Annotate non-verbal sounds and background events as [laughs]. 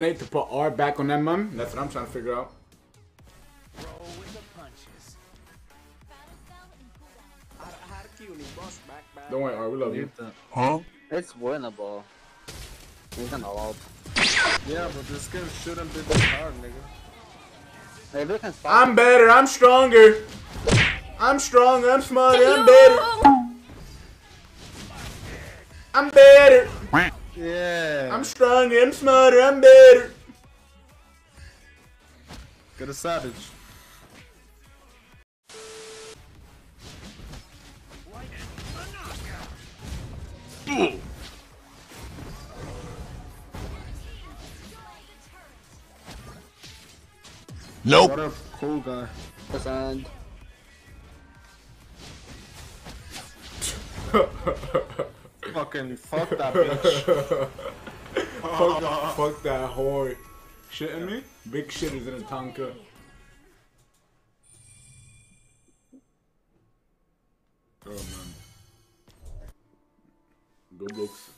Need to put R back on that mum. That's what I'm trying to figure out. Roll with the punches. Don't worry, R. We love you. Huh? It's winnable. He's an ult. Yeah, but this game shouldn't be this hard, nigga. Maybe we can. I'm better. I'm stronger. I'm strong, I'm smarter. I'm better. I'm better. Yeah. I'm stronger. I'm smarter. I'm better. Get a savage. Nope. What a cool guy. Percent. [laughs] Fucking fuck that bitch. [laughs] fuck, fuck that whore. Shitting me? Big shit is in a Tonka. Oh man. Go Brooks.